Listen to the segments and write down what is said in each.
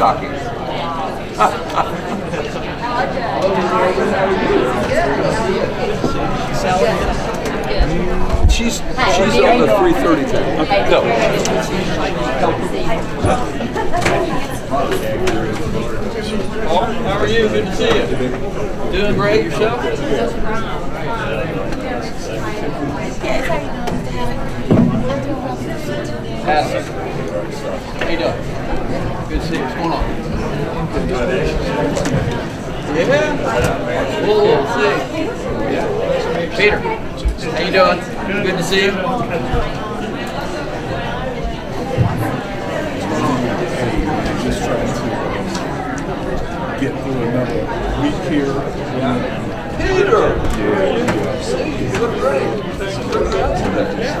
shocking. She's, she's on the three thirty thing. No. Paul, how are you? Good to see you. Doing great yourself? Adam. How you doing? Good to see you. What's going on? Yeah? Whoa, let's see. Peter, how you doing? Good to see you. just trying to get through another week here. Peter! Yeah, You look great. Good to have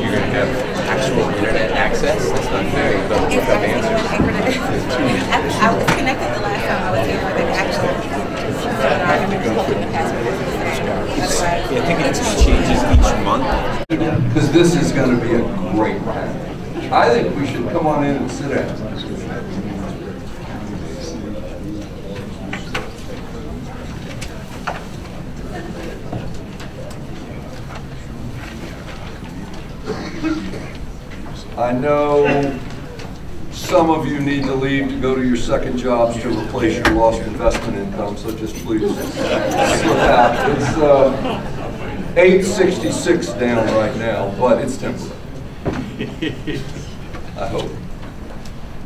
You're gonna have actual internet access? That's not fair. You don't have I. I, I was connected the last time I was here, but the actual Yeah, I think it just changes each month. Because this is going to be a great panel. I think we should come on in and sit down. I know some of you need to leave to go to your second jobs to replace your lost investment income, so just please slip out. It's uh, 866 down right now, but it's temporary. I hope.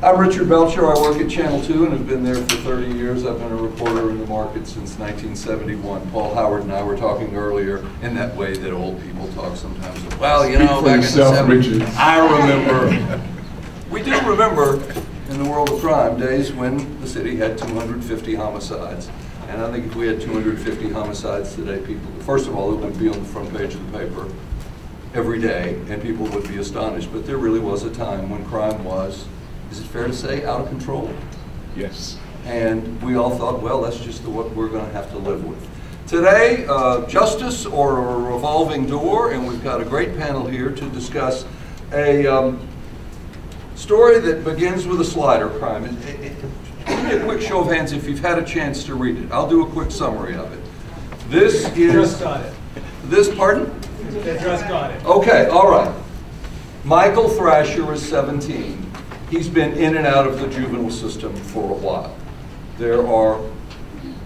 I'm Richard Belcher. I work at Channel 2 and have been there for 30 years. I've been a reporter in the market since 1971. Paul Howard and I were talking earlier in that way that old people talk sometimes. Well, you know, Speak for back in the 70s. Richard. I remember we do remember in the world of crime days when the city had 250 homicides. And I think if we had 250 homicides today, people, first of all, it would be on the front page of the paper every day and people would be astonished. But there really was a time when crime was, is it fair to say, out of control? Yes. And we all thought, well, that's just the, what we're going to have to live with. Today, uh, justice or a revolving door, and we've got a great panel here to discuss a um, story that begins with a slider crime. It- it- it- Give me a quick show of hands if you've had a chance to read it. I'll do a quick summary of it. This is. Just got it. This, pardon? They just got it. Okay, all right. Michael Thrasher is 17. He's been in and out of the juvenile system for a while. There are,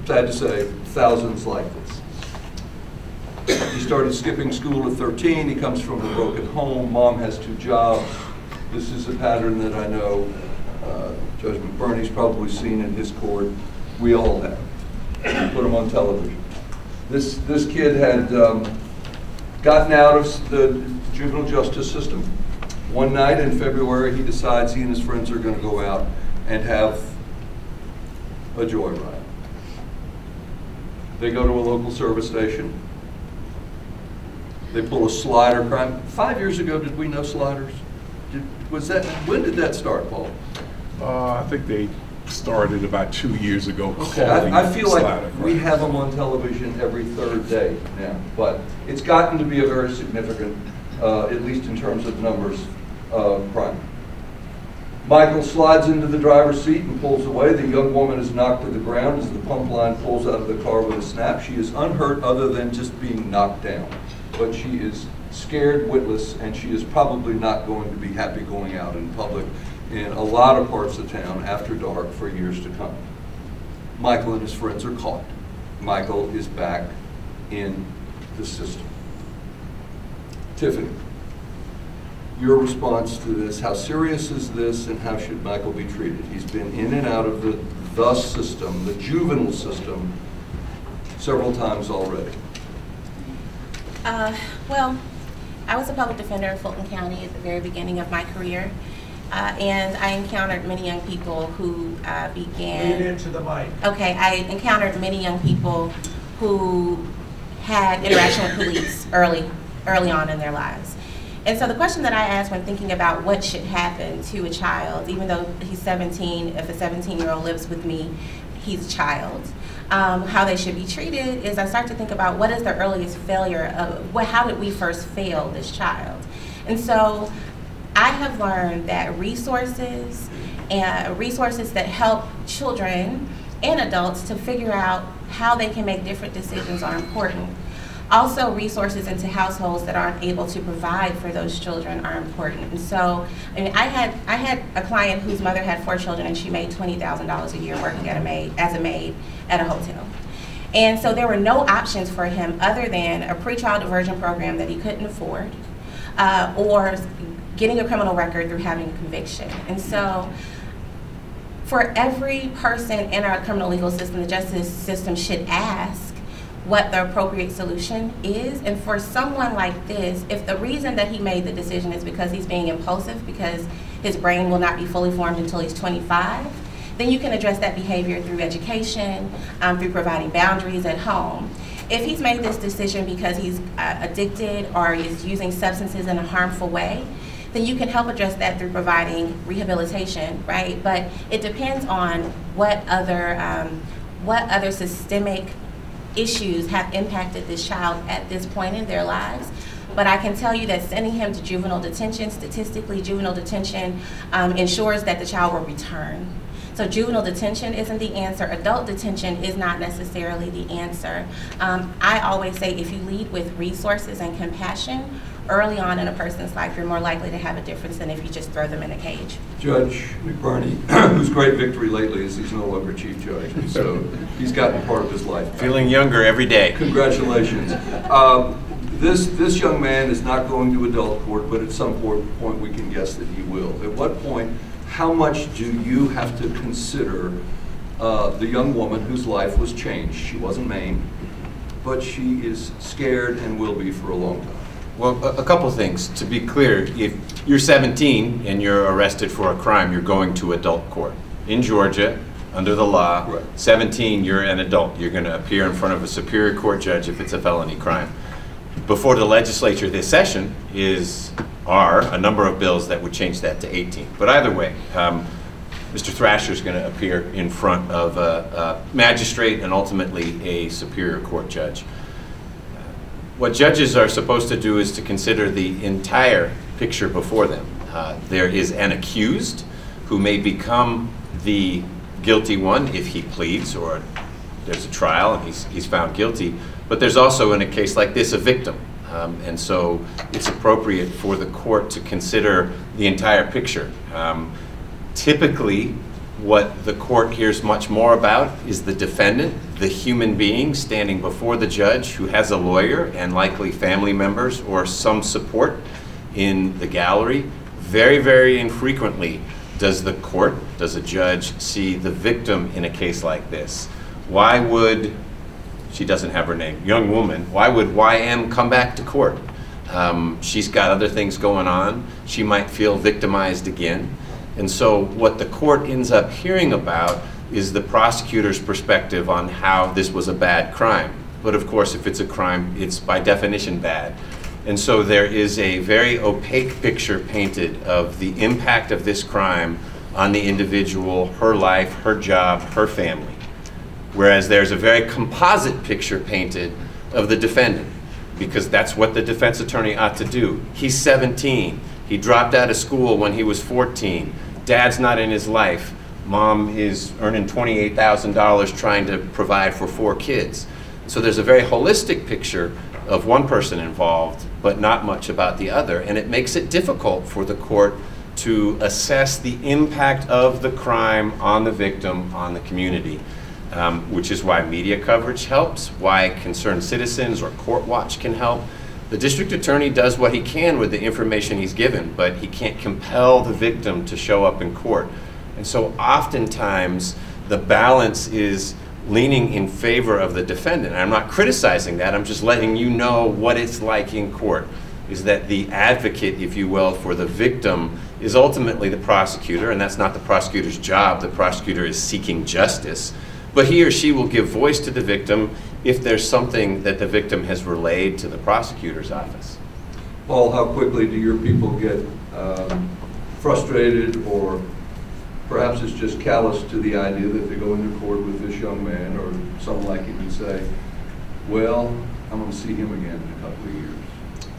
sad to say, thousands like this. He started skipping school at 13. He comes from a broken home. Mom has two jobs. This is a pattern that I know uh, Judge McBurney's probably seen in his court. We all have. Put him on television. This, this kid had um, gotten out of the juvenile justice system. One night in February, he decides he and his friends are going to go out and have a joyride. They go to a local service station. They pull a slider crime. Five years ago, did we know sliders? Did, was that, when did that start, Paul? Uh, I think they started about two years ago. Okay, I, I feel like we have them on television every third day now, but it's gotten to be a very significant, uh, at least in terms of numbers, uh, crime. Michael slides into the driver's seat and pulls away. The young woman is knocked to the ground as the pump line pulls out of the car with a snap. She is unhurt other than just being knocked down, but she is scared witless, and she is probably not going to be happy going out in public in a lot of parts of town after dark for years to come. Michael and his friends are caught. Michael is back in the system. Tiffany, your response to this, how serious is this and how should Michael be treated? He's been in and out of the, the system, the juvenile system, several times already. Uh, well, I was a public defender in Fulton County at the very beginning of my career, Uh, and I encountered many young people who uh, began. Lean into the mic. Okay, I encountered many young people who had interaction with police early, early on in their lives. And so the question that I ask when thinking about what should happen to a child, even though he's 17, if a 17-year-old lives with me, he's a child, um, how they should be treated is I start to think about what is the earliest failure of, what, how did we first fail this child? And so I have learned that resources and resources that help children and adults to figure out how they can make different decisions are important. Also, resources into households that aren't able to provide for those children are important. And so, I mean, I had I had a client whose mother had four children, and she made twenty thousand dollars a year working a maid as a maid at a hotel. And so there were no options for him other than a pretrial diversion program that he couldn't afford, uh, or getting a criminal record through having a conviction. And so for every person in our criminal legal system, the justice system should ask what the appropriate solution is. And for someone like this, if the reason that he made the decision is because he's being impulsive, because his brain will not be fully formed until he's 25, then you can address that behavior through education, um, through providing boundaries at home. If he's made this decision because he's uh, addicted or is using substances in a harmful way, then you can help address that through providing rehabilitation, right? But it depends on what other um, what other systemic issues have impacted this child at this point in their lives. But I can tell you that sending him to juvenile detention, statistically, juvenile detention um, ensures that the child will return. So juvenile detention isn't the answer. Adult detention is not necessarily the answer. Um, I always say if you lead with resources and compassion, early on in a person's life, you're more likely to have a difference than if you just throw them in a cage. Judge McBurney, whose great victory lately is he's no longer chief judge, and so he's gotten part of his life. Feeling younger every day. Congratulations. Um, This, this young man is not going to adult court, but at some point, point we can guess that he will. At what point, how much do you have to consider uh, the young woman whose life was changed? She wasn't maimed, but she is scared and will be for a long time. Well, a, a couple things. To be clear, if you're 17 and you're arrested for a crime, you're going to adult court. In Georgia, under the law, Right. 17, you're an adult. You're going to appear in front of a superior court judge if it's a felony crime. Before the legislature this session is, are a number of bills that would change that to 18. But either way, um, Mr. Thrasher is going to appear in front of a, a magistrate and ultimately a superior court judge. What judges are supposed to do is to consider the entire picture before them. Uh, there is an accused who may become the guilty one if he pleads or there's a trial and he's, he's found guilty. But there's also, in a case like this, a victim. Um, and so it's appropriate for the court to consider the entire picture. Um, typically, what the court hears much more about is the defendant, the human being standing before the judge who has a lawyer and likely family members or some support in the gallery. Very, very infrequently does the court, does a judge see the victim in a case like this. Why would, she doesn't have her name, young woman, why would YM come back to court? Um, she's got other things going on. She might feel victimized again. And so what the court ends up hearing about is the prosecutor's perspective on how this was a bad crime. But of course, if it's a crime, it's by definition bad. And so there is a very opaque picture painted of the impact of this crime on the individual, her life, her job, her family. Whereas there's a very composite picture painted of the defendant, because that's what the defense attorney ought to do. He's 17. He dropped out of school when he was 14. Dad's not in his life. Mom is earning $28,000 trying to provide for four kids. So there's a very holistic picture of one person involved, but not much about the other. And it makes it difficult for the court to assess the impact of the crime on the victim, on the community, um, which is why media coverage helps, why concerned citizens or court watch can help. The district attorney does what he can with the information he's given, but he can't compel the victim to show up in court. And so oftentimes the balance is leaning in favor of the defendant. I'm not criticizing that, I'm just letting you know what it's like in court. is that the advocate, if you will, for the victim is ultimately the prosecutor, and that's not the prosecutor's job. The prosecutor is seeking justice. But he or she will give voice to the victim if there's something that the victim has relayed to the prosecutor's office. Paul, how quickly do your people get um, frustrated or perhaps it's just callous to the idea that they go into court with this young man or someone like him and say, well, I'm going to see him again in a couple of years?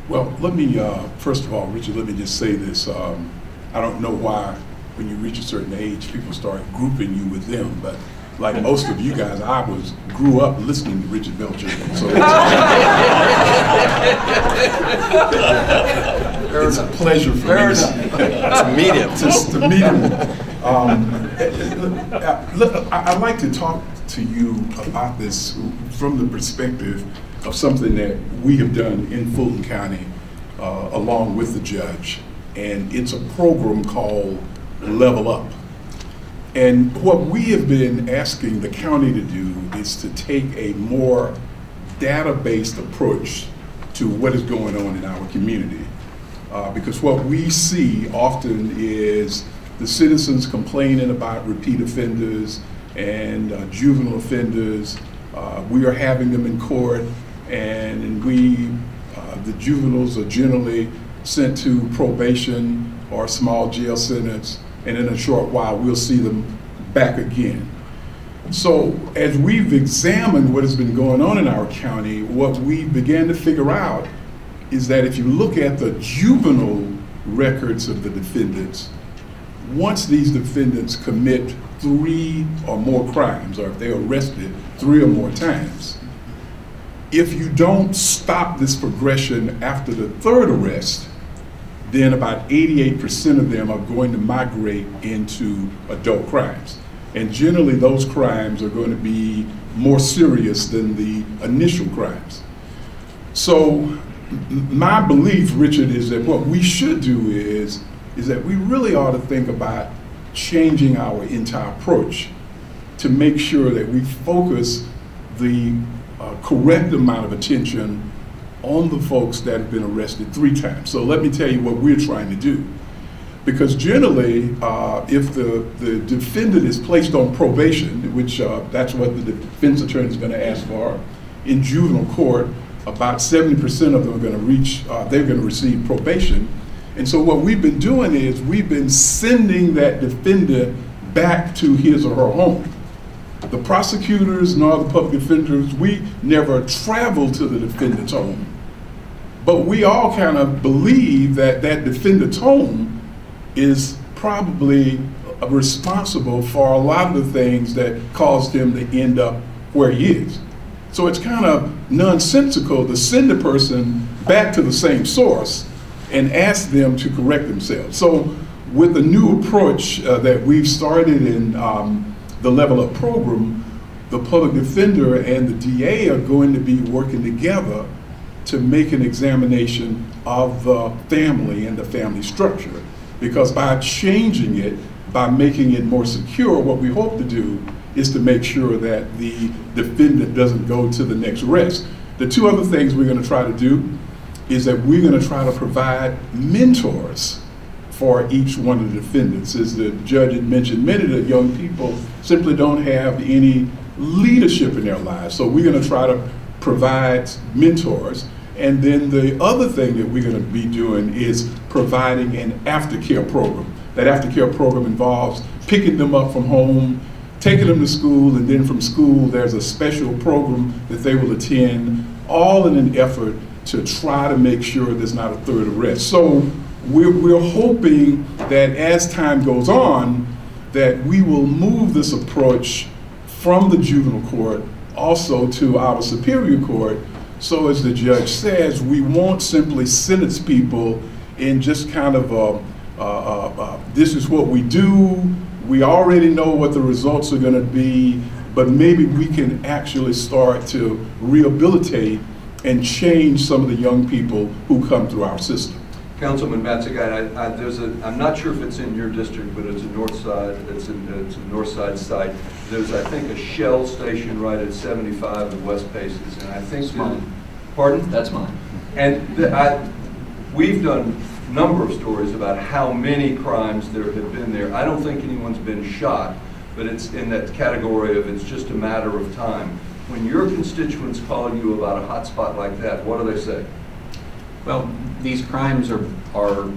Well, let me, uh, first of all, Richard, let me just say this. Um, I don't know why, when you reach a certain age, people start grouping you with them, but like most of you guys, I was, grew up listening to Richard Belcher. So it's a pleasure for me to meet him. to, to meet him. Um, uh, look, I- I'd like to talk to you about this from the perspective of something that we have done in Fulton County uh, along with the judge. And it's a program called Level Up. And what we have been asking the county to do is to take a more data-based approach to what is going on in our community. Uh, because what we see often is the citizens complaining about repeat offenders and uh, juvenile offenders. Uh, we are having them in court, and we, uh, the juveniles are generally sent to probation or small jail sentence, and in a short while, we'll see them back again. So as we've examined what has been going on in our county, what we began to figure out is that if you look at the juvenile records of the defendants, once these defendants commit three or more crimes, or if they're arrested three or more times, if you don't stop this progression after the third arrest, then about 88% of them are going to migrate into adult crimes. And generally, those crimes are going to be more serious than the initial crimes. So, my belief, Richard, is that what we should do is, is that we really ought to think about changing our entire approach to make sure that we focus the uh, correct amount of attention on the folks that have been arrested three times. So let me tell you what we're trying to do. Because generally, uh, if the, the defendant is placed on probation, which uh, that's what the defense attorney is going to ask for, in juvenile court, about 70% of them are going to reach, uh, they're going to receive probation. And so what we've been doing is we've been sending that defendant back to his or her home. The prosecutors and all the public defenders, we never travel to the defendant's home. But we all kind of believe that that defendant's home is probably responsible for a lot of the things that caused him to end up where he is. So it's kind of nonsensical to send a person back to the same source and ask them to correct themselves. So with the new approach uh, that we've started in um, the Level Up program, the public defender and the DA are going to be working together to make an examination of the family and the family structure. Because by changing it, by making it more secure, what we hope to do is to make sure that the defendant doesn't go to the next arrest. The two other things we're going to try to do is that we're going to try to provide mentors for each one of the defendants. As the judge had mentioned, many of the young people simply don't have any leadership in their lives. So we're going to try to provide mentors. And then the other thing that we're going to be doing is providing an aftercare program. That aftercare program involves picking them up from home, taking them to school, and then from school, there's a special program that they will attend, all in an effort to try to make sure there's not a third arrest. So we're, we're hoping that as time goes on, that we will move this approach from the juvenile court also to our superior court. So as the judge says, we won't simply sentence people in just kind of a, this is what we do, we already know what the results are going to be, but maybe we can actually start to rehabilitate and change some of the young people who come through our system. Councilman Matzigkeit, I, I, there's a, I'm not sure if it's in your district, but it's a north side, it's in, it's a north side site. There's, I think, a Shell station right at 75 and West Paces, and I think. That's mine. Pardon? That's mine. And the, I, we've done a number of stories about how many crimes there have been there. I don't think anyone's been shot, but it's in that category of it's just a matter of time. When your constituents call you about a hot spot like that, what do they say? Well, these crimes are, are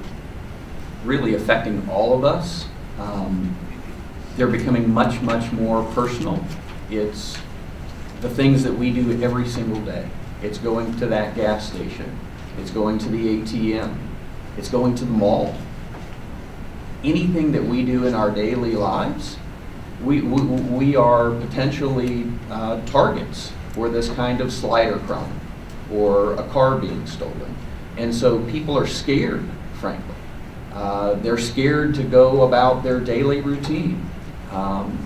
really affecting all of us. Um, they're becoming much, much more personal. It's the things that we do every single day. It's going to that gas station. It's going to the ATM. It's going to the mall. Anything that we do in our daily lives, we, we, we are potentially uh, targets for this kind of slider crime or a car being stolen. And so people are scared, frankly. Uh, they're scared to go about their daily routine. Um,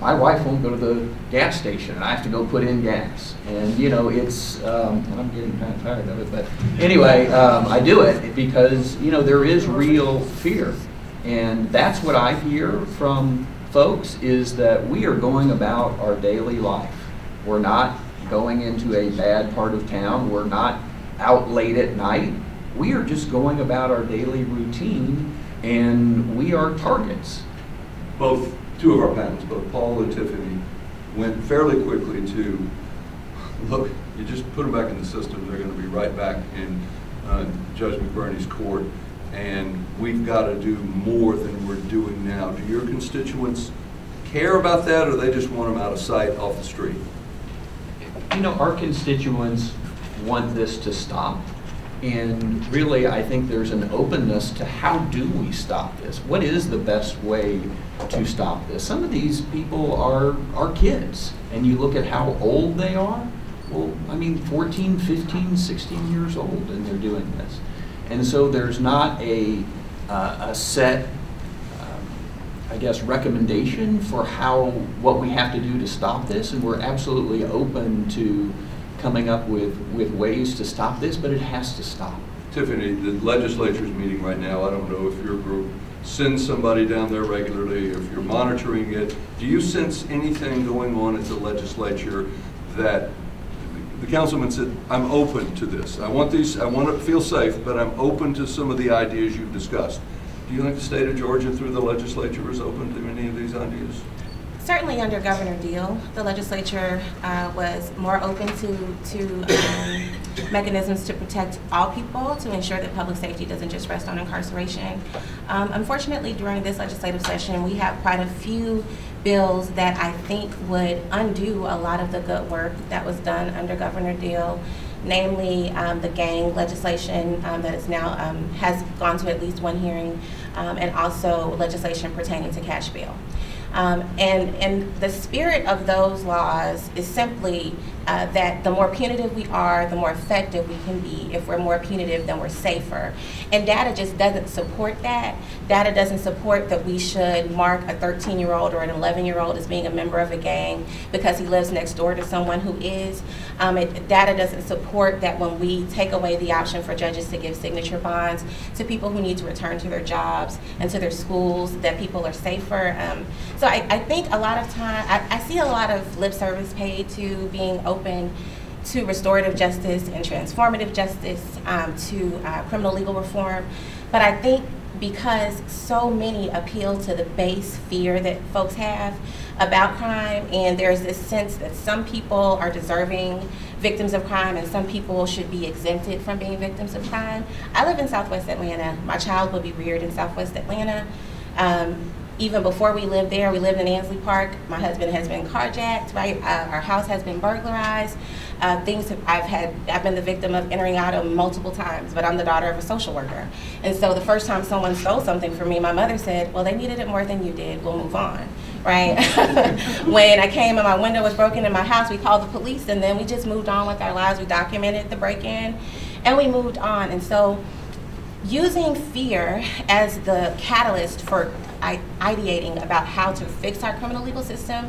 my wife won't go to the gas station, and I have to go put in gas. And you know, it's um, I'm getting kind of tired of it, but anyway, um, I do it because you know there is real fear, and that's what I hear from folks is that we are going about our daily life. We're not going into a bad part of town. We're not out late at night. We are just going about our daily routine, and we are targets. both, two of our panelists, both Paul and Tiffany, went fairly quickly to, look, you just put them back in the system, they're gonna be right back in uh, Judge McBurney's court, and we've gotta do more than we're doing now. Do your constituents care about that, or they just want them out of sight, off the street? You know, our constituents want this to stop. And really, I think there's an openness to how do we stop this? What is the best way to stop this? Some of these people are, are kids, and you look at how old they are. Well, I mean, 14, 15, 16 years old, and they're doing this. And so there's not a, uh, a set um, I guess, recommendation for how, what we have to do to stop this, and we're absolutely open to coming up with, with ways to stop this, but it has to stop. Tiffany, the legislature's meeting right now, I don't know if your group sends somebody down there regularly, if you're monitoring it. Do you sense anything going on at the legislature that, the councilman said, I'm open to this. I want these, I want to feel safe, but I'm open to some of the ideas you've discussed. Do you think the state of Georgia through the legislature is open to any of these ideas? Certainly under Governor Deal, the legislature uh, was more open to, to um, mechanisms to protect all people, to ensure that public safety doesn't just rest on incarceration. Um, Unfortunately, during this legislative session, we have quite a few bills that I think would undo a lot of the good work that was done under Governor Deal, namely um, the gang legislation um, that is now, um, has gone to at least one hearing, um, and also legislation pertaining to cash bail. Um, and, and the spirit of those laws is simply uh, that the more punitive we are, the more effective we can be. If we're more punitive, then we're safer. And data just doesn't support that. Data doesn't support that we should mark a 13 year old or an 11 year old as being a member of a gang because he lives next door to someone who is. Um, it, data doesn't support that when we take away the option for judges to give signature bonds to people who need to return to their jobs and to their schools, that people are safer. Um, so I, I think a lot of time, I, I see a lot of lip service paid to being open to restorative justice and transformative justice, um, to uh, criminal legal reform. But I think because so many appeal to the base fear that folks have about crime, and there's this sense that some people are deserving victims of crime and some people should be exempted from being victims of crime. I live in Southwest Atlanta. My child will be reared in Southwest Atlanta. Um, even before we lived there, we lived in Ansley Park. My husband has been carjacked, right? Uh, our house has been burglarized. Uh, things have, I've had, I've been the victim of entering auto multiple times, but I'm the daughter of a social worker. And so the first time someone stole something from me, my mother said, well, they needed it more than you did, we'll move on, right? when I came and my window was broken in my house, we called the police and then we just moved on with our lives. We documented the break-in and we moved on. And so using fear as the catalyst for ideating about how to fix our criminal legal system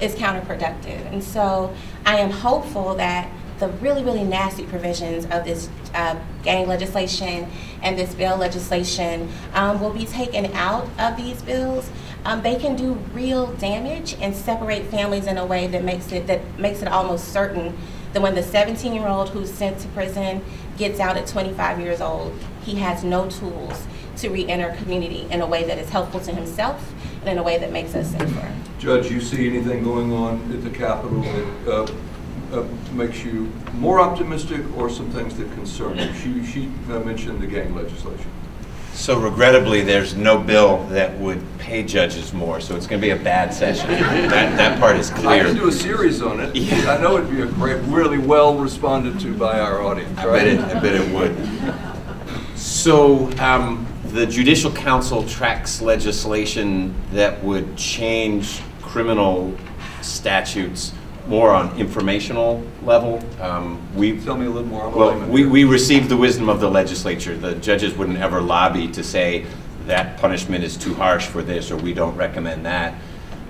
is counterproductive. And so I am hopeful that the really, really nasty provisions of this uh, gang legislation and this bail legislation um, will be taken out of these bills. Um, they can do real damage and separate families in a way that makes it that makes it almost certain that when the 17-year-old who's sent to prison gets out at 25 years old, he has no tools to re-enter community in a way that is helpful to himself and in a way that makes us safer. Judge, you see anything going on at the Capitol that uh, uh, makes you more optimistic or some things that concern you? She, she uh, mentioned the gang legislation. So regrettably, there's no bill that would pay judges more, so it's going to be a bad session. That, that part is clear. I clear. could do a series on it. Yeah. I know it'd be a great, really well responded to by our audience, I right? bet it, I bet it would. So, um, the Judicial Council tracks legislation that would change criminal statutes more on informational level. Um, we, Tell me a little more. Well, we, we received the wisdom of the legislature. The judges wouldn't ever lobby to say that punishment is too harsh for this, or we don't recommend that.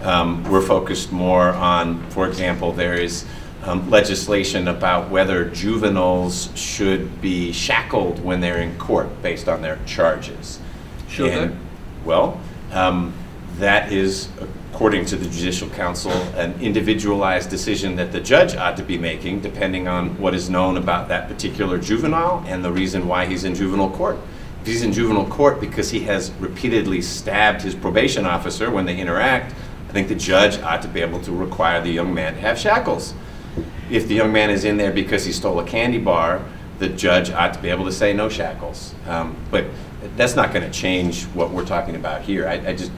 Um, We're focused more on, for example, there is um, legislation about whether juveniles should be shackled when they're in court based on their charges. Should they? And- Well, um, that is, according to the Judicial Council, an individualized decision that the judge ought to be making, depending on what is known about that particular juvenile and the reason why he's in juvenile court. If he's in juvenile court because he has repeatedly stabbed his probation officer when they interact, I think the judge ought to be able to require the young man to have shackles. If the young man is in there because he stole a candy bar, the judge ought to be able to say no shackles. Um, But that's not going to change what we're talking about here. I, I just,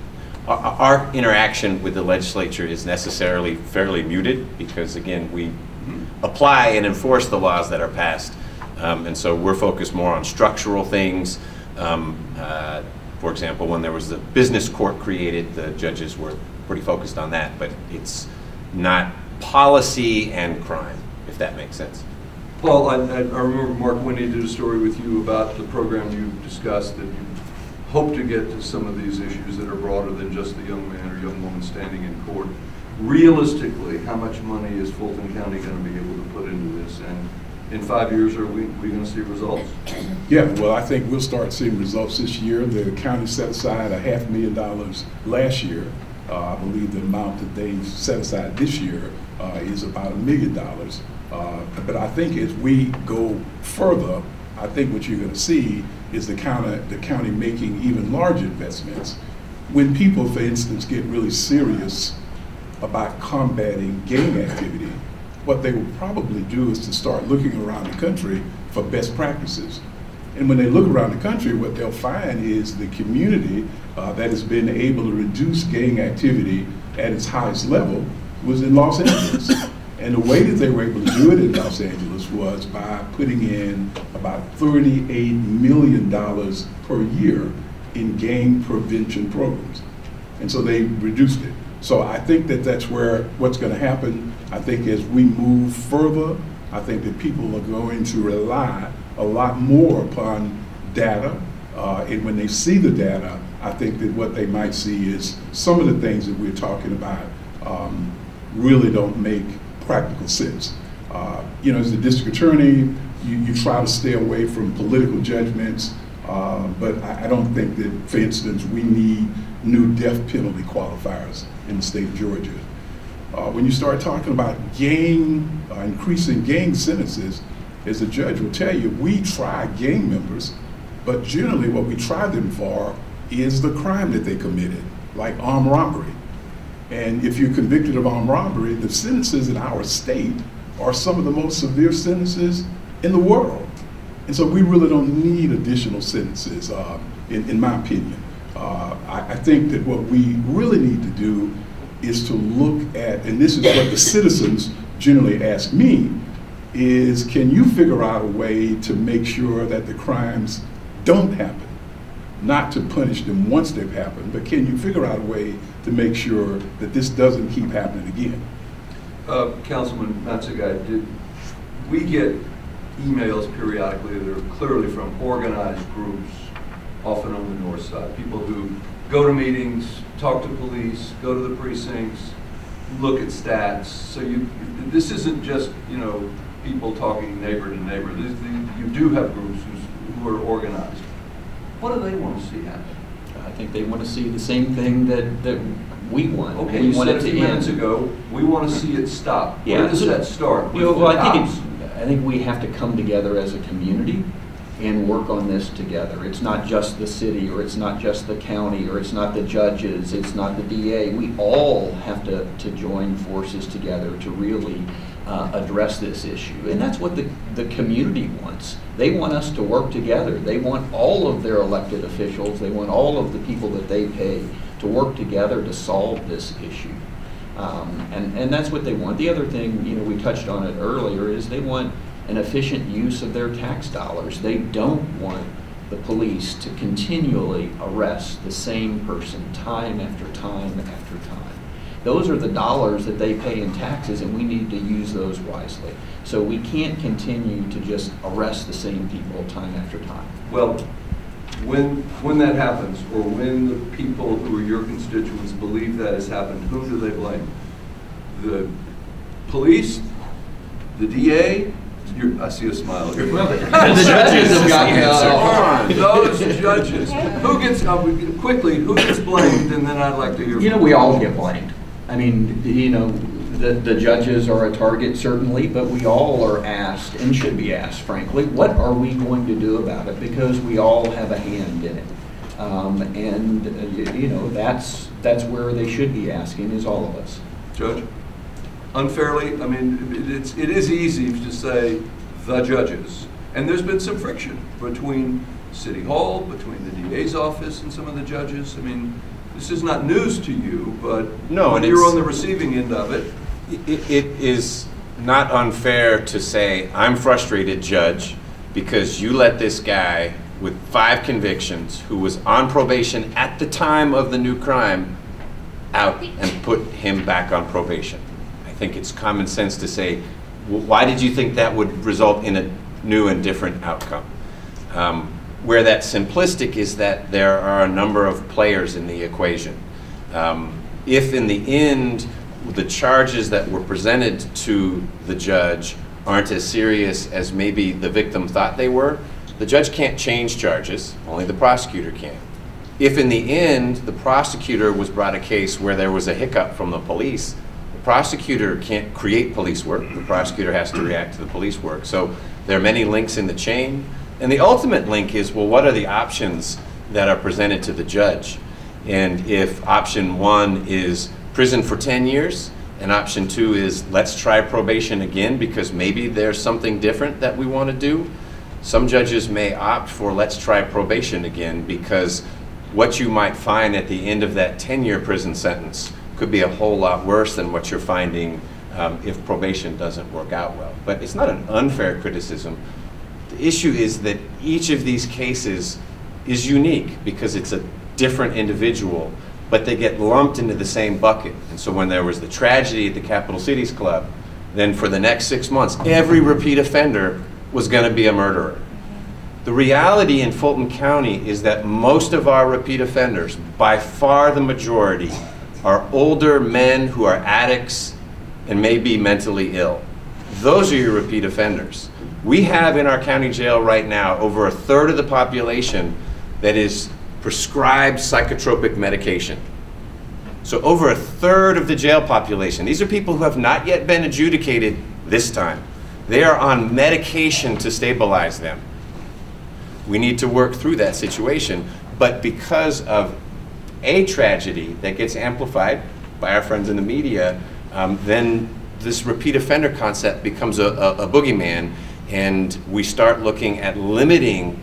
our, our interaction with the legislature is necessarily fairly muted because, again, we apply and enforce the laws that are passed. Um, And so we're focused more on structural things. Um, uh, For example, when there was the business court created, the judges were pretty focused on that, but it's not policy and crime, if that makes sense. Paul, I, I I remember Mark Winne did a story with you about the program you discussed, that you hope to get to some of these issues that are broader than just the young man or young woman standing in court. Realistically, how much money is Fulton County going to be able to put into this? And in five years, are we, we going to see results? Yeah, well, I think we'll start seeing results this year. The county set aside a half million dollars last year. Uh, I believe the amount that they set aside this year uh, is about a million dollars. Uh, But I think as we go further, I think what you're gonna see is the county, the county making even larger investments. When people, for instance, get really serious about combating gang activity, what they will probably do is to start looking around the country for best practices. And when they look around the country, what they'll find is the community uh, that has been able to reduce gang activity at its highest level was in Los Angeles. And the way that they were able to do it in Los Angeles was by putting in about $38 million per year in gang prevention programs. And so they reduced it. So I think that that's where, what's going to happen. I think as we move further, I think that people are going to rely a lot more upon data. Uh, and when they see the data, I think that what they might see is some of the things that we're talking about um, really don't make practical sense. Uh, you know, as a district attorney, you, you try to stay away from political judgments. Uh, but I, I don't think that, for instance, we need new death penalty qualifiers in the state of Georgia. Uh, when you start talking about gang, uh, increasing gang sentences, as the judge will tell you, we try gang members, but generally what we try them for is the crime that they committed, like armed robbery. And if you're convicted of armed robbery, the sentences in our state are some of the most severe sentences in the world. And so we really don't need additional sentences, uh, in, in my opinion. Uh, I, I think that what we really need to do is to look at, and this is what the citizens generally ask me, is can you figure out a way to make sure that the crimes don't happen? Not to punish them once they've happened, but can you figure out a way to make sure that this doesn't keep happening again? Uh, Councilman Matzigkeit, did we get emails periodically that are clearly from organized groups, often on the north side, people who go to meetings, talk to police, go to the precincts, look at stats. So you, this isn't just, you know, people talking neighbor to neighbor. This, you do have groups who are organized. What do they want to see happen? I think they want to see the same thing that, that we want. Okay, We you want said it a to few minutes end. ago, we want to see it stop. Yeah. Where does that start? You know, well, I think? I think we have to come together as a community and work on this together. It's not just the city, or it's not just the county, or it's not the judges, it's not the DA. We all have to, to join forces together to really uh, address this issue. And that's what the, the community wants. They want us to work together. They want all of their elected officials, they want all of the people that they pay to work together to solve this issue. Um, And, and that's what they want. The other thing, you know, we touched on it earlier, is they want an efficient use of their tax dollars. They don't want the police to continually arrest the same person time after time after time. Those are the dollars that they pay in taxes, and we need to use those wisely. So we can't continue to just arrest the same people time after time. Well, when, when that happens, or when the people who are your constituents believe that has happened, whom do they blame? The police, the DA? You're- I see a smile. here. The judges have gotten Uh, Those judges. Who gets, uh, quickly, who gets blamed, and then I'd like to hear. You know, we all get blamed. I mean, you know, the, the judges are a target certainly, but we all are asked, and should be asked frankly, what are we going to do about it? Because we all have a hand in it. Um, and, uh, you, know, that's, that's where they should be asking, is all of us. Judge? Unfairly, I mean, it's, it is easy to say the judges. And there's been some friction between City Hall, between the DA's office and some of the judges. I mean, this is not news to you, but No, when you're on the receiving end of it, It, it is not unfair to say, I'm frustrated, Judge, because you let this guy with five convictions, who was on probation at the time of the new crime, out and put him back on probation. I think it's common sense to say, "Wh- why did you think that would result in a new and different outcome? Um, Where that's simplistic is that there are a number of players in the equation. Um, If in the end, the charges that were presented to the judge aren't as serious as maybe the victim thought they were, the judge can't change charges, only the prosecutor can. If in the end, the prosecutor was brought a case where there was a hiccup from the police, the prosecutor can't create police work, the prosecutor has to react to the police work. So there are many links in the chain. And the ultimate link is, well, what are the options that are presented to the judge? And if option one is prison for 10 years, and option two is let's try probation again because maybe there's something different that we want to do, some judges may opt for let's try probation again because what you might find at the end of that 10-year prison sentence could be a whole lot worse than what you're finding um, if probation doesn't work out well. But it's not an unfair criticism. The issue is that each of these cases is unique because it's a different individual, but they get lumped into the same bucket. And so when there was the tragedy at the Capital Cities Club, then for the next six months, every repeat offender was going to be a murderer. The reality in Fulton County is that most of our repeat offenders, by far the majority, are older men who are addicts and may be mentally ill. Those are your repeat offenders. We have in our county jail right now over a third of the population that is prescribed psychotropic medication. So over a third of the jail population, these are people who have not yet been adjudicated this time. They are on medication to stabilize them. We need to work through that situation. But because of a tragedy that gets amplified by our friends in the media, um, then this repeat offender concept becomes a, a, a boogeyman, and we start looking at limiting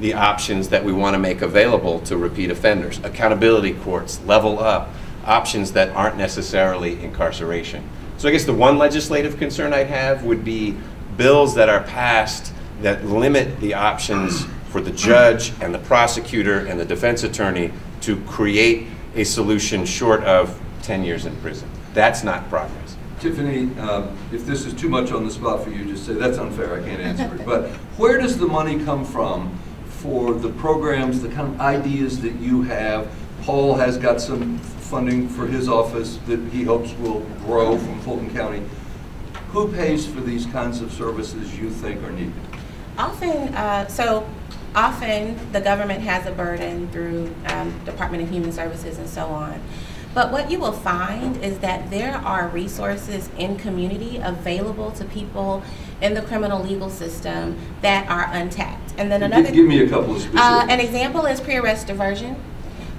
the options that we want to make available to repeat offenders. Accountability courts, level up, options that aren't necessarily incarceration. So I guess the one legislative concern I'd have would be bills that are passed that limit the options for the judge and the prosecutor and the defense attorney to create a solution short of 10 years in prison. That's not progress. Tiffany, uh, if this is too much on the spot for you, just say, that's unfair, I can't answer it. But where does the money come from for the programs, the kind of ideas that you have? Paul has got some funding for his office that he hopes will grow from Fulton County. Who pays for these kinds of services you think are needed? Often, uh, so often the government has a burden through um, Department of Human Services and so on. But what you will find is that there are resources in community available to people in the criminal legal system that are untapped. And then another Give give me a couple of uh, an example is pre-arrest diversion.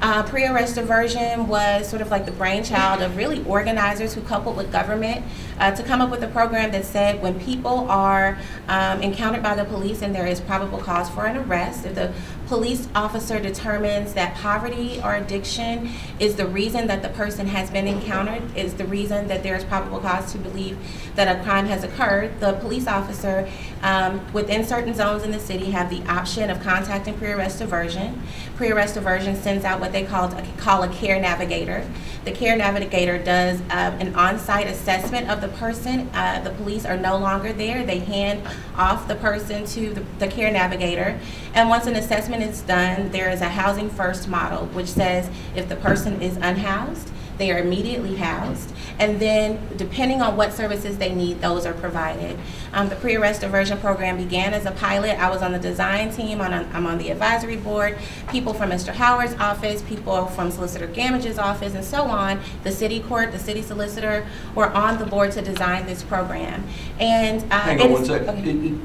Uh, pre-arrest diversion was sort of like the brainchild of really organizers who coupled with government uh, to come up with a program that said when people are um, encountered by the police and there is probable cause for an arrest, if the police officer determines that poverty or addiction is the reason that the person has been encountered, is the reason that there is probable cause to believe that a crime has occurred, the police officer um, within certain zones in the city have the option of contacting pre-arrest diversion. Pre-arrest diversion sends out what they call, call a care navigator. The care navigator does uh, an on-site assessment of the person. Uh, the police are no longer there. They hand off the person to the, the care navigator. And once an assessment is done, there is a housing first model, which says if the person is unhoused, they are immediately housed. And then, depending on what services they need, those are provided. Um, the pre-arrest diversion program began as a pilot. I was on the design team, on a, I'm on the advisory board. People from Mr. Howard's office, people from Solicitor Gammage's office, and so on, the city court, the city solicitor, were on the board to design this program. And uh, Hang on one second. okay. It- it-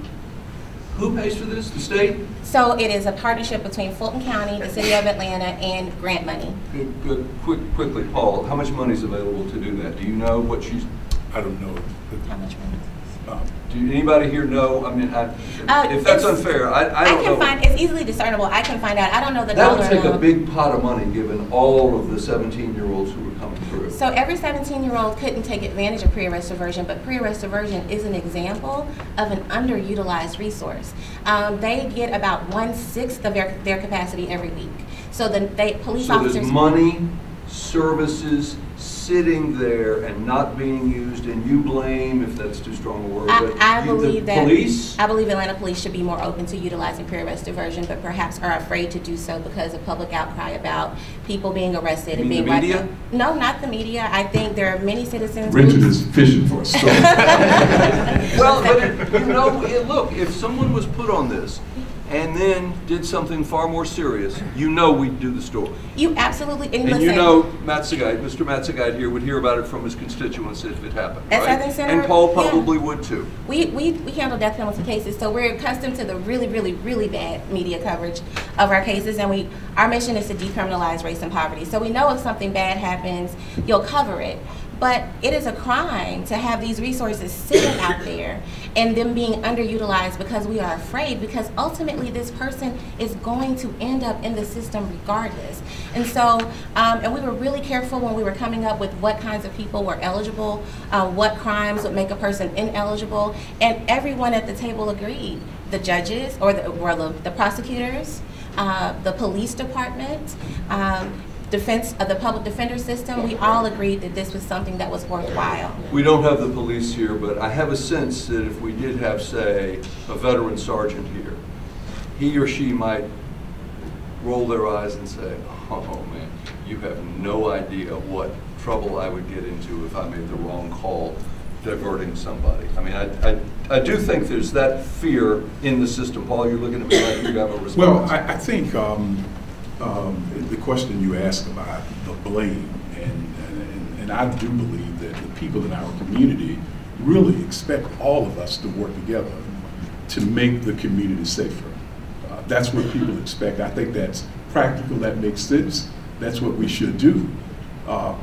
Who pays for this? The state? So it is a partnership between Fulton County, the city of Atlanta, and grant money. Good, good. Quick, quickly, Paul, how much money is available to do that? Do you know what she's, I don't know. How much money? Uh, do anybody here know? I mean, I- Uh, if that's unfair, I, I I don't know. can find, it's easily discernible, I can find out, I don't know the That dollar would take a amount. big pot of money, given all of the 17-year-olds who were coming through. So every 17-year-old couldn't take advantage of pre-arrest diversion, but pre-arrest diversion is an example of an underutilized resource. Um, they get about one-sixth of their, their capacity every week. So the, they, police So officers. there's money, services sitting there and not being used, and you blame, if that's too strong a word, I, but I you- the believe that. police? I believe Atlanta police should be more open to utilizing pre-arrest diversion, but perhaps are afraid to do so because of public outcry about people being arrested You and mean being the media? out. No, not the media. I think there are many citizens. Richard groups- is fishing for a story. Well, but it- you know, it- look, if someone was put on this and then did something far more serious, you know we'd do the story. You absolutely, and And you know, Matzigkeit, Mr. Matzigkeit here would hear about it from his constituents if it happened, At right? Southern Center, And Paul yeah. probably would too. We, we, we handle death penalty cases, so we're accustomed to the really, really, really bad media coverage of our cases, and we, our mission is to decriminalize race and poverty. So we know if something bad happens, you'll cover it. But it is a crime to have these resources sitting out there and them being underutilized because we are afraid, because ultimately this person is going to end up in the system regardless. And so, um, and we were really careful when we were coming up with what kinds of people were eligible, uh, what crimes would make a person ineligible, and everyone at the table agreed. The judges, or the, or the, the prosecutors, uh, the police department, um, defense of the public defender system, we all agreed that this was something that was worthwhile. We don't have the police here, but I have a sense that if we did have, say, a veteran sergeant here, he or she might roll their eyes and say, oh man, you have no idea what trouble I would get into if I made the wrong call diverting somebody. I mean, I, I, I do think there's that fear in the system. Paul, you're looking at me like you have a response. Well, I, I think um, um, the question you asked about the blame, and, and, and I do believe that the people in our community really expect all of us to work together to make the community safer. Uh, that's what people expect. I think that's practical, that makes sense, that's what we should do. Uh,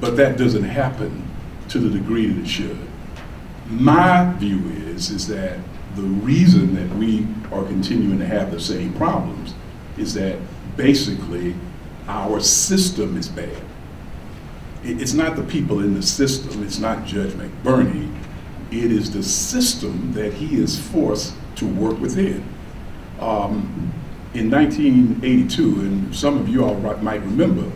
but that doesn't happen to the degree that it should. My view is, is that the reason that we are continuing to have the same problems is that basically our system is bad. It's not the people in the system, it's not Judge McBurney, it is the system that he is forced to work within. Um, in 1982, and some of you all might remember,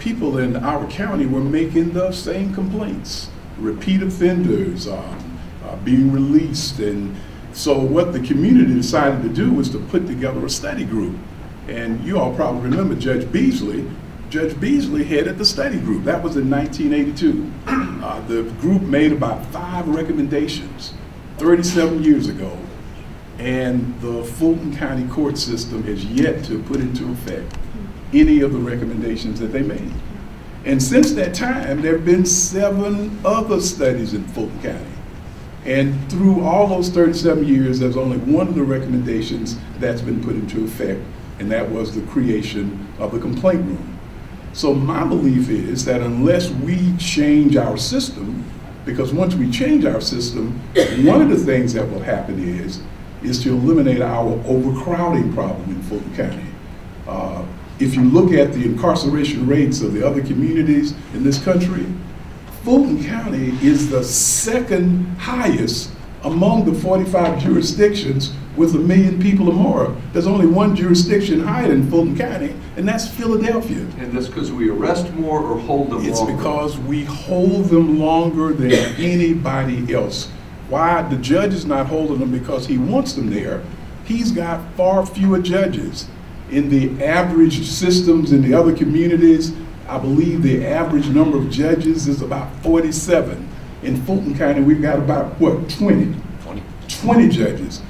people in our county were making the same complaints. Repeat offenders um, uh, being released. And so, what the community decided to do was to put together a study group. And you all probably remember Judge Beasley. Judge Beasley headed the study group. That was in 1982. Uh, the group made about five recommendations 37 years ago. And the Fulton County court system has yet to put into effect any of the recommendations that they made. And since that time, there have been seven other studies in Fulton County. And through all those 37 years, there's only one of the recommendations that's been put into effect, and that was the creation of the complaint room. So my belief is that unless we change our system, because once we change our system, one of the things that will happen is, is to eliminate our overcrowding problem in Fulton County. Uh, If you look at the incarceration rates of the other communities in this country, Fulton County is the second highest among the 45 jurisdictions with a million people or more. There's only one jurisdiction higher than Fulton County, and that's Philadelphia. And that's because we arrest more or hold them It's longer? because we hold them longer than anybody else. Why? The judge is not holding them because he wants them there. He's got far fewer judges. In the average systems in the other communities, I believe the average number of judges is about 47. In Fulton County, we've got about, what, 20? 20. 20 judges.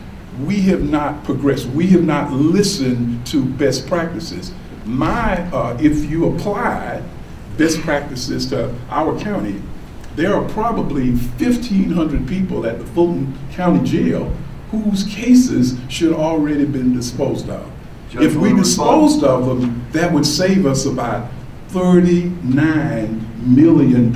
We have not progressed. We have not listened to best practices. My, uh, if you apply best practices to our county, there are probably 1,500 people at the Fulton County Jail whose cases should already been disposed of. Judge, If we disposed respond? of them, that would save us about $39 million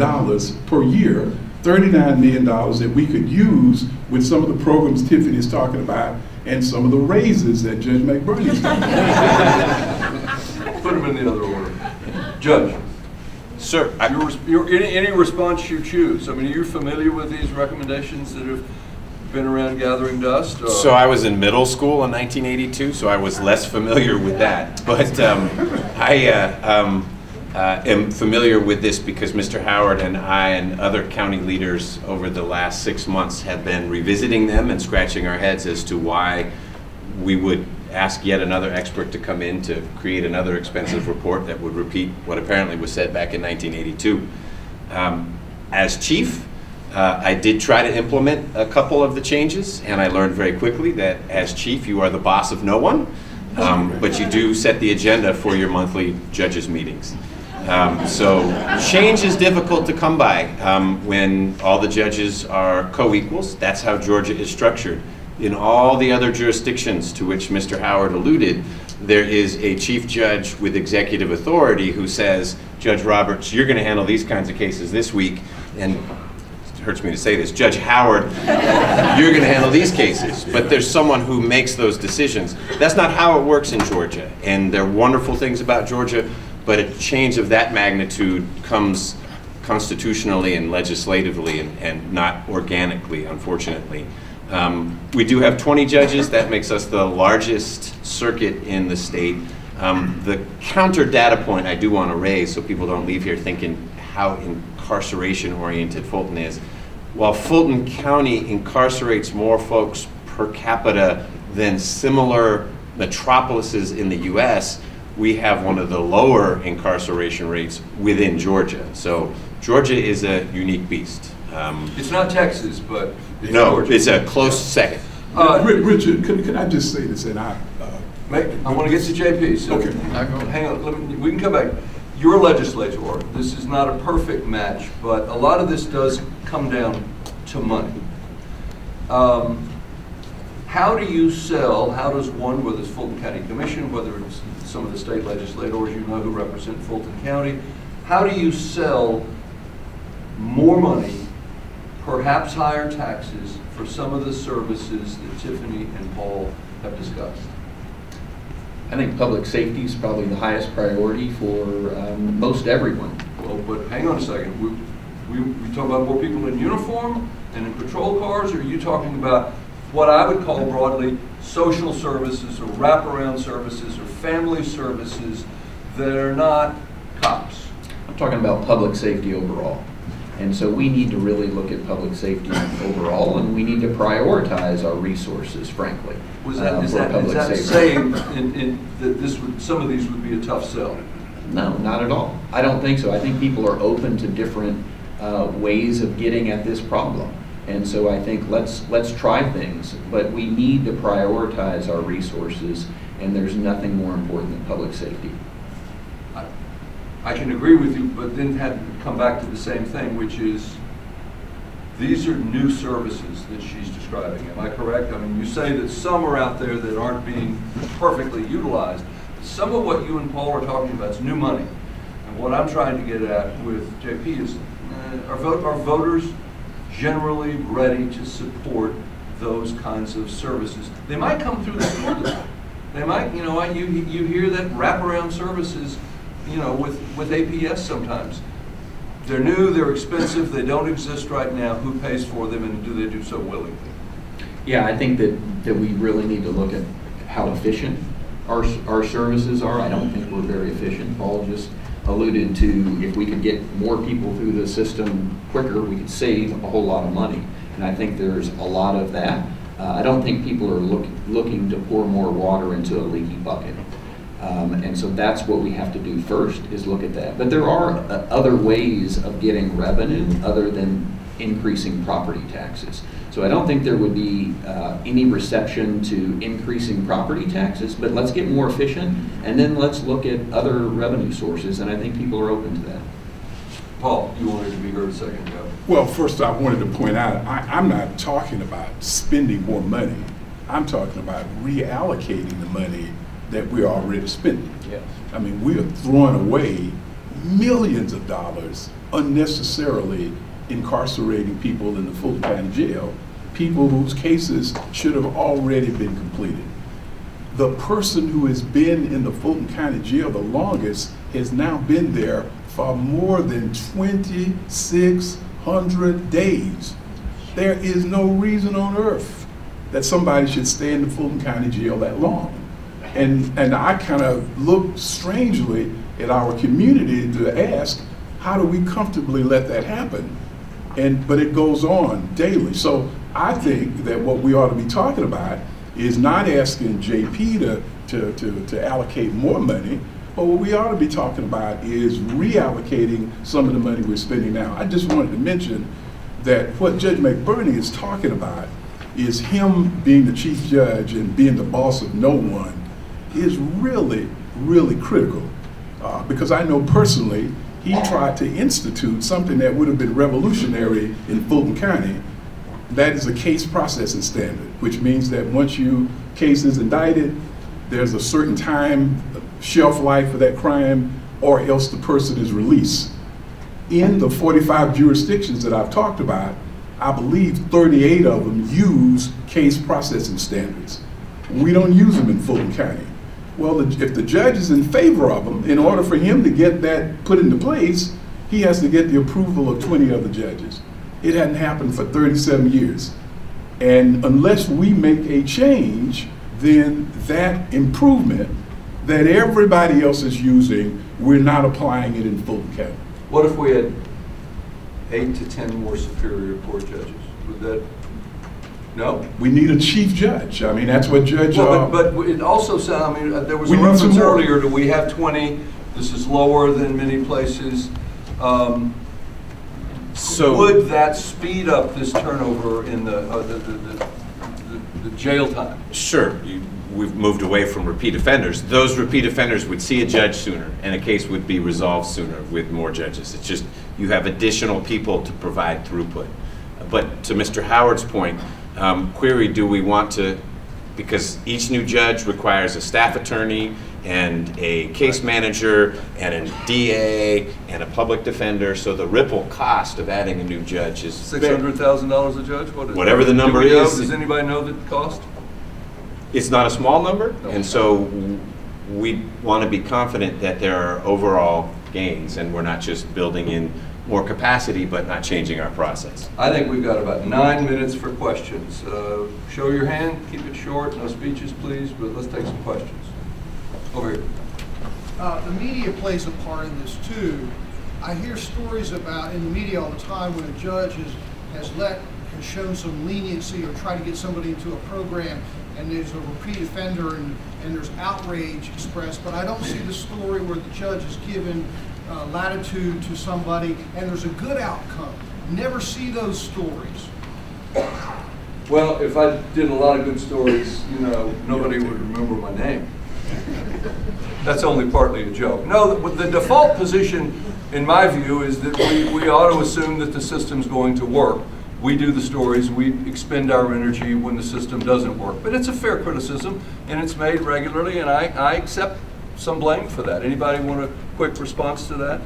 per year. $39 million that we could use with some of the programs Tiffany is talking about and some of the raises that Judge McBurney's talking about. Put them in the other order. Judge, Sir, I- your, your, any, any response you choose. I mean, are you familiar with these recommendations that have been around gathering dust? or- So I was in middle school in 1982, so I was less familiar with that. But um, I uh, um, uh, am familiar with this because Mr. Howard and I and other county leaders over the last six months have been revisiting them and scratching our heads as to why we would ask yet another expert to come in to create another expensive report that would repeat what apparently was said back in 1982. Um, As chief, uh, I did try to implement a couple of the changes, and I learned very quickly that as chief, you are the boss of no one, um, but you do set the agenda for your monthly judges' meetings. Um, So change is difficult to come by um, when all the judges are co-equals. That's how Georgia is structured. In all the other jurisdictions to which Mr. Howard alluded, there is a chief judge with executive authority who says, Judge Roberts, you're going to handle these kinds of cases this week, and it hurts me to say this, Judge Howard, you're going to handle these cases. But there's someone who makes those decisions. That's not how it works in Georgia. And there are wonderful things about Georgia, but a change of that magnitude comes constitutionally and legislatively and, and not organically, unfortunately. Um, we do have 20 judges. That makes us the largest circuit in the state. Um, the counter data point I do want to raise so people don't leave here thinking how incarceration oriented Fulton is. While Fulton County incarcerates more folks per capita than similar metropolises in the US, we have one of the lower incarceration rates within Georgia. So Georgia is a unique beast. Um, It's not Texas, but it's no, Georgia. it's a close second. Uh, Richard, could, could I just say this, and I, uh, Make- I want to get to JP, so Okay. hang on, let me- we can come back. Your legislature, this is not a perfect match, but a lot of this does come down to money. Um, How do you sell, how does one, whether it's Fulton County Commission, whether it's some of the state legislators you know who represent Fulton County, how do you sell more money, perhaps higher taxes, for some of the services that Tiffany and Paul have discussed? I think public safety is probably the highest priority for um, most everyone. Well, but hang on a second. We, we, we talk about more people in uniform and in patrol cars, or are you talking about what I would call broadly social services or wraparound services or family services that are not cops? I'm talking about public safety overall. And so we need to really look at public safety overall, and we need to prioritize our resources, frankly, Was that, is for that, is that safety. saying in, in, that this would, some of these would be a tough sell? No, not at all. I don't think so. I think people are open to different uh, ways of getting at this problem. And so I think let's, let's try things, but we need to prioritize our resources, and there's nothing more important than public safety. I- I can agree with you, but then have, come back to the same thing, which is, these are new services that she's describing, am I correct? I mean, you say that some are out there that aren't being perfectly utilized. Some of what you and Paul are talking about is new money. And what I'm trying to get at with JP is, uh, vote, are voters generally ready to support those kinds of services? They might come through the school district. They might, you know, you, you hear that wraparound services, you know, with, with APS sometimes. They're new, they're expensive, they don't exist right now, who pays for them and do they do so willingly? Yeah, I think that, that we really need to look at how efficient our, our services are. I don't think we're very efficient. Paul just alluded to if we could get more people through the system quicker, we could save a whole lot of money. And I think there's a lot of that. Uh, I don't think people are look, looking to pour more water into a leaky bucket. Um, and so that's what we have to do first, is look at that. But there are uh, other ways of getting revenue other than increasing property taxes. So I don't think there would be uh, any reception to increasing property taxes, but let's get more efficient, and then let's look at other revenue sources, and I think people are open to that. Paul, you wanted to be heard a second ago. Well, first, I wanted to point out, I, I'm not talking about spending more money. I'm talking about reallocating the money that we're already spending. Yes. I mean, we are throwing away millions of dollars unnecessarily incarcerating people in the Fulton County Jail, people whose cases should have already been completed. The person who has been in the Fulton County Jail the longest has now been there for more than 2,600 days. There is no reason on earth that somebody should stay in the Fulton County Jail that long. And, and I kind of look strangely at our community to ask, how do we comfortably let that happen? And, but it goes on daily. So I think that what we ought to be talking about is not asking JP to, to, to, to allocate more money, but what we ought to be talking about is reallocating some of the money we're spending now. I just wanted to mention that what Judge McBurney is talking about is him being the chief judge and being the boss of no one is really, really critical. Uh, because I know personally, he tried to institute something that would have been revolutionary in Fulton County. That is a case processing standard, which means that once you case is indicted, there's a certain time shelf life for that crime, or else the person is released. In the 45 jurisdictions that I've talked about, I believe 38 of them use case processing standards. We don't use them in Fulton County. Well, if the judge is in favor of them, in order for him to get that put into place, he has to get the approval of 20 other judges. It hadn't happened for 37 years. And unless we make a change, then that improvement that everybody else is using, we're not applying it in Fulton County. What if we had eight to 10 more Superior Court judges? Would that, no? We need a chief judge. I mean, that's what Judge. uh, Well, but, but it also sound, I mean, uh, there was a We reference earlier to we have 20, this is lower than many places. Um, So. Would that speed up this turnover in the, uh, the, the, the- the- the jail time? Sure, you- we've moved away from repeat offenders. Those repeat offenders would see a judge sooner, and a case would be resolved sooner with more judges. It's just, you have additional people to provide throughput. But to Mr. Howard's point, um, query, do we want to, because each new judge requires a staff attorney and a case manager and a DA and a public defender, so the ripple cost of adding a new judge is. $600,000 a judge? What is- Whatever the number we know? is. Does anybody know the cost? It's not a small number, No. and so we want to be confident that there are overall gains, and we're not just building in more capacity, but not changing our process. I think we've got about nine minutes for questions. Uh, Show your hand, keep it short, no speeches, please, but let's take some questions. Over here. Uh, the media plays a part in this too. I hear stories about, in the media all the time, when a judge has, has let, has shown some leniency or tried to get somebody into a program and there's a repeat offender and, and there's outrage expressed, but I don't see the story where the judge has given uh, latitude to somebody and there's a good outcome. Never see those stories. Well, if I did a lot of good stories, you know, nobody would remember my name. That's only partly a joke. No, the the default position, in my view, is that we, we ought to assume that the system's going to work. We do the stories, we expend our energy when the system doesn't work. But it's a fair criticism, and it's made regularly, and I, I accept some blame for that. Anybody want a quick response to that?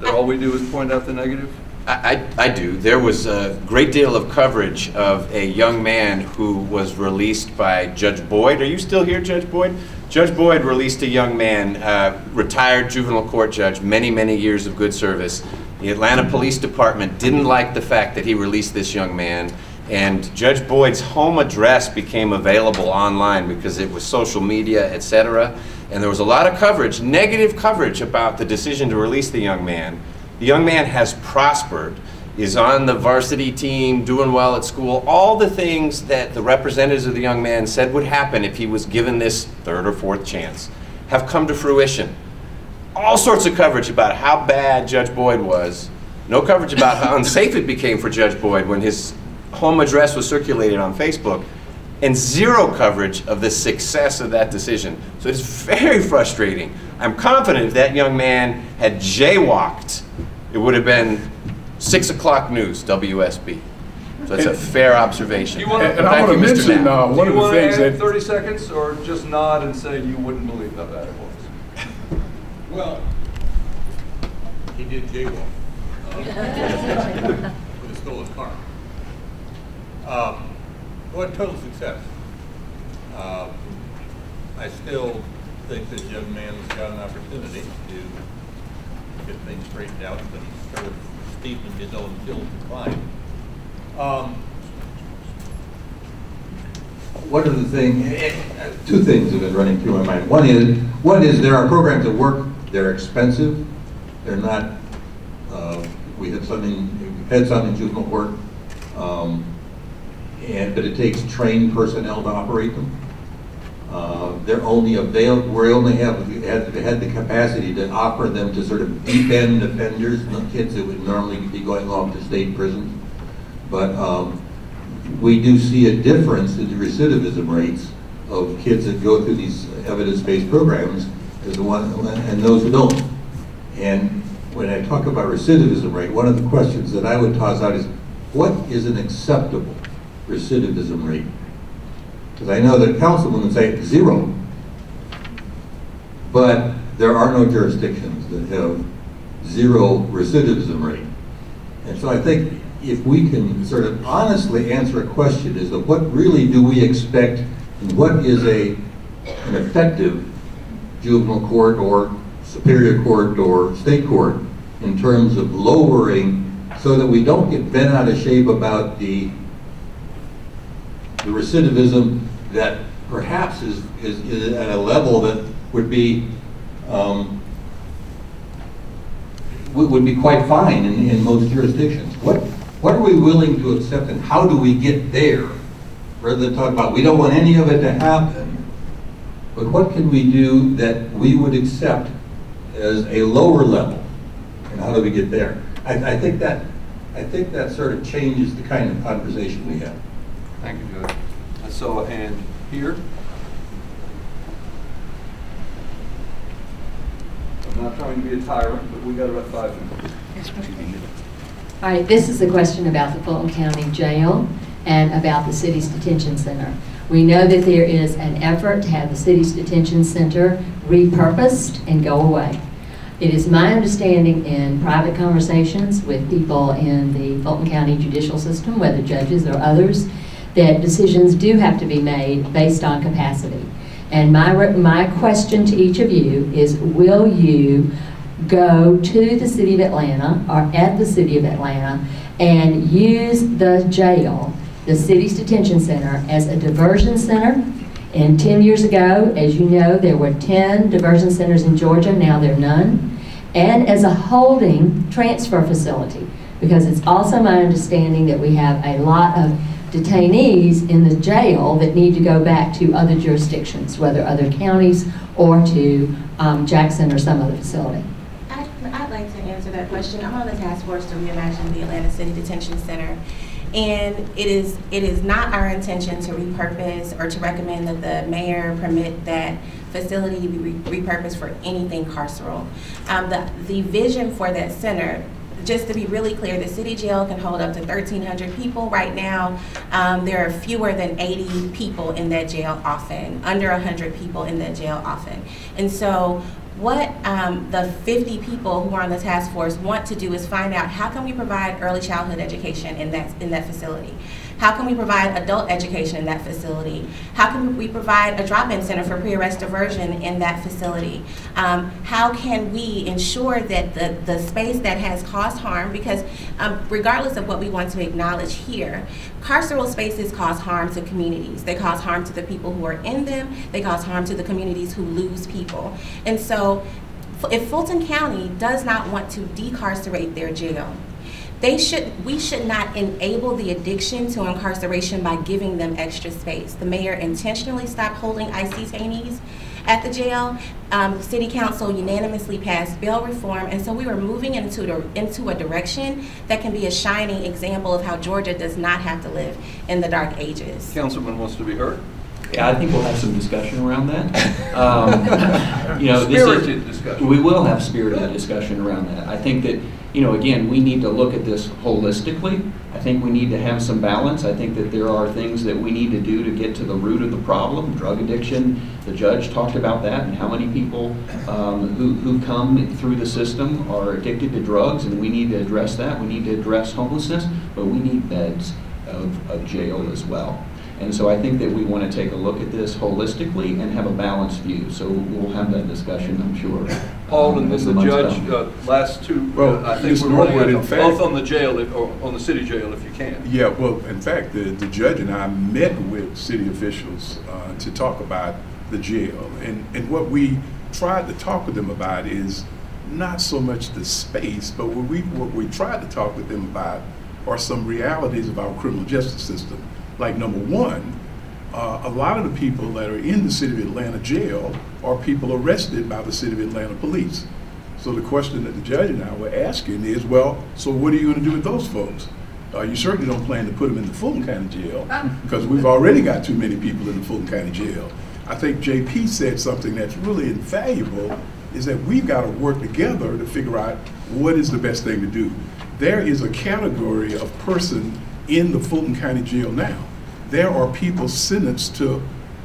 That all we do is point out the negative? I, I do. There was a great deal of coverage of a young man who was released by Judge Boyd. Are you still here, Judge Boyd? Judge Boyd released a young man, uh, retired juvenile court judge, many, many years of good service. The Atlanta Police Department didn't like the fact that he released this young man, and Judge Boyd's home address became available online because it was social media, et cetera. And there was a lot of coverage, negative coverage about the decision to release the young man. The young man has prospered, is on the varsity team, doing well at school. All the things that the representatives of the young man said would happen if he was given this third or fourth chance have come to fruition. All sorts of coverage about how bad Judge Boyd was. No coverage about how unsafe it became for Judge Boyd when his home address was circulated on Facebook and zero coverage of the success of that decision. So it's very frustrating. I'm confident if that young man had jaywalked, it would have been six o'clock news, WSB. So that's a fair observation. You wanna- And and I want to mention, Knapp. uh, one you of the things that, 30 seconds, or just nod and say you wouldn't believe how bad it was? Well, he did jaywalk. uh, With a stolen car. Um, What total success. Um, I still think this young man's got an opportunity to get things straightened out, but he's sort of steep in his own hill to climb. Um, One of the things, two things have been running through my mind. One is, one is there are programs that work, they're expensive, they're not, uh, we had something, we had some in juvenile court, um, and, but it takes trained personnel to operate them. Uh, They're only available, we only have, had, the capacity to offer them to sort of deep end offenders, not kids that would normally be going off to state prisons. But um, we do see a difference in the recidivism rates of kids that go through these evidence-based programs as one, and those who don't. And when I talk about recidivism rate, one of the questions that I would toss out is, what is an acceptable recidivism rate? Because I know that councilman would say zero. But there are no jurisdictions that have zero recidivism rate. And so I think if we can sort of honestly answer a question is to what really do we expect and what is a, an effective juvenile court or superior court or state court in terms of lowering so that we don't get bent out of shape about the, the recidivism that perhaps is, is, is at a level that would be, um, would be quite fine in, in most jurisdictions. What, what are we willing to accept and how do we get there? Rather than talk about, we don't want any of it to happen, but what can we do that we would accept as a lower level? And how do we get there? I, I think that, I think that sort of changes the kind of conversation we have. Thank you, Judge. I saw a hand here. I'm not trying to be a tyrant, but we got about five minutes. All right, this is a question about the Fulton County Jail and about the city's detention center. We know that there is an effort to have the city's detention center repurposed and go away. It is my understanding in private conversations with people in the Fulton County judicial system, whether judges or others, that decisions do have to be made based on capacity. And my, my question to each of you is, will you go to the city of Atlanta or at the city of Atlanta and use the jail, the city's detention center, as a diversion center? And 10 years ago, as you know, there were 10 diversion centers in Georgia, now there are none. And as a holding transfer facility, because it's also my understanding that we have a lot of detainees in the jail that need to go back to other jurisdictions, whether other counties or to um, Jackson or some other facility. I'd, I'd like to answer that question. I'm on the task force to reimagine the Atlanta City Detention Center. And it is, it is not our intention to repurpose or to recommend that the mayor permit that facility be re- repurposed for anything carceral. Um, the, the vision for that center just to be really clear, the city jail can hold up to 1,300 people. Right now, um, there are fewer than 80 people in that jail often, under 100 people in that jail often. And so what um, the 50 people who are on the task force want to do is find out how can we provide early childhood education in that, in that facility? How can we provide adult education in that facility? How can we provide a drop-in center for pre-arrest diversion in that facility? Um, how can we ensure that the, the space that has caused harm, because um, regardless of what we want to acknowledge here, carceral spaces cause harm to communities. They cause harm to the people who are in them. They cause harm to the communities who lose people. And so if Fulton County does not want to decarcerate their jail, they should, we should not enable the addiction to incarceration by giving them extra space. The mayor intentionally stopped holding ICE detainees at the jail. Um, City Council unanimously passed bail reform, and so we were moving into, the, into a direction that can be a shining example of how Georgia does not have to live in the dark ages. Councilman wants to be heard. Yeah, I think we'll have some discussion around that. Um, You know, this Spirited is, discussion. we will have spirited discussion around that. I think that, you know, again, we need to look at this holistically. I think we need to have some balance. I think that there are things that we need to do to get to the root of the problem, drug addiction. The judge talked about that and how many people um, who, who come through the system are addicted to drugs, and we need to address that. We need to address homelessness, but we need beds of, of jail as well. And so I think that we want to take a look at this holistically and have a balanced view. So we'll have that discussion, I'm sure. Paul and um, as the judge, uh, last two, Well, uh, I think Mr. we're running Norwood, in out fact- both on the jail, if- or on the city jail if you can. Yeah, well, in fact, the, the judge and I met with city officials uh, to talk about the jail. And, and what we tried to talk with them about is not so much the space, but what we, what we tried to talk with them about are some realities of our criminal justice system. Like number one, uh, a lot of the people that are in the city of Atlanta jail are people arrested by the city of Atlanta police. So the question that the judge and I were asking is, well, so what are you going to do with those folks? Uh, you certainly don't plan to put them in the Fulton County Jail because we've already got too many people in the Fulton County Jail. I think JP said something that's really invaluable is that we've got to work together to figure out what is the best thing to do. There is a category of person in the Fulton County Jail now. There are people sentenced to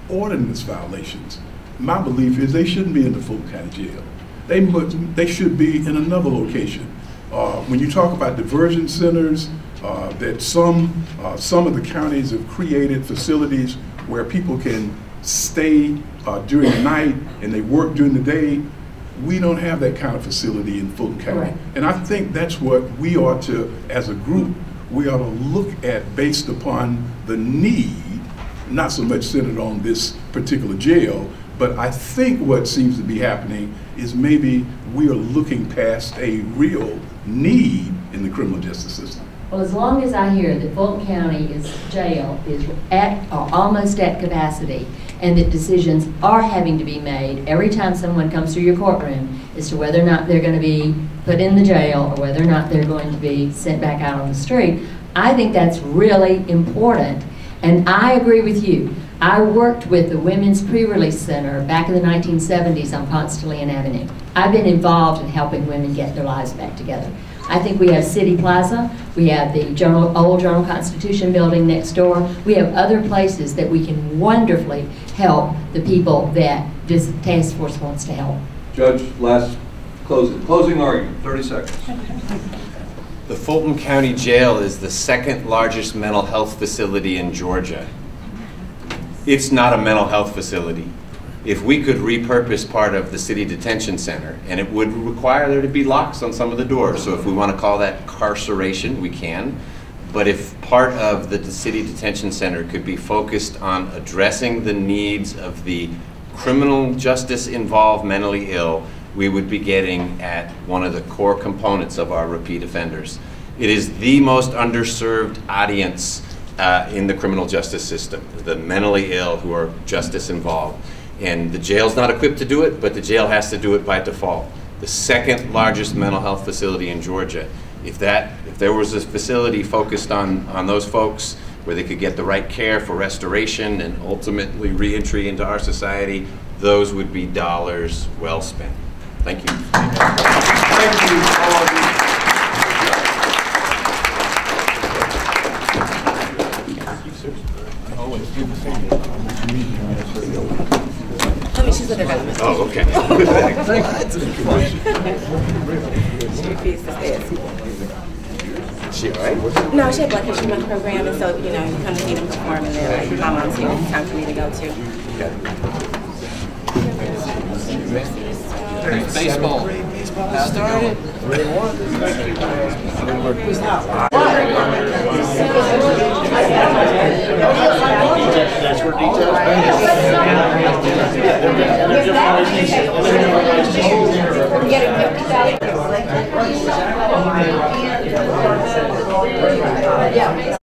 ordinance violations. My belief is they shouldn't be in the Fulton County Jail. They, they should be in another location. Uh, when you talk about diversion centers, uh, that some, uh, some of the counties have created facilities where people can stay uh, during the night and they work during the day. We don't have that kind of facility in Fulton County. Correct. And I think that's what we ought to, as a group, we ought to look at based upon the need, not so much centered on this particular jail, but I think what seems to be happening is maybe we are looking past a real need in the criminal justice system. Well, as long as I hear that Fulton County is, jail is at, or almost at capacity, and that decisions are having to be made every time someone comes through your courtroom as to whether or not they're going to be put in the jail or whether or not they're going to be sent back out on the street, I think that's really important. And I agree with you. I worked with the Women's Pre-Release Center back in the 1970s on Ponce de Leon Avenue. I've been involved in helping women get their lives back together. I think we have City Plaza, we have the old Journal Constitution building next door. We have other places that we can wonderfully help the people that this task force wants to help. Judge, last closing, closing argument, 30 seconds. The Fulton County Jail is the second largest mental health facility in Georgia. It's not a mental health facility. If we could repurpose part of the city detention center, and it would require there to be locks on some of the doors, so if we want to call that carceration, we can. But if part of the city detention center could be focused on addressing the needs of the criminal justice involved mentally ill, we would be getting at one of the core components of our repeat offenders. It is the most underserved audience uh, in the criminal justice system, the mentally ill who are justice involved. And the jail's not equipped to do it, but the jail has to do it by default. The second largest mental health facility in Georgia. if that, if there was a facility focused on, on those folks, where they could get the right care for restoration and ultimately reentry into our society, those would be dollars well spent. Thank you. Thank you, all of you. Let me, she's with her. Oh, okay. She refused to stay at school. She all right? No, she had blood cancer month program, and so, you know, you come to see them perform, and they're like, my mom's here, it's time for me to go Baseball. Baseball started. That's where details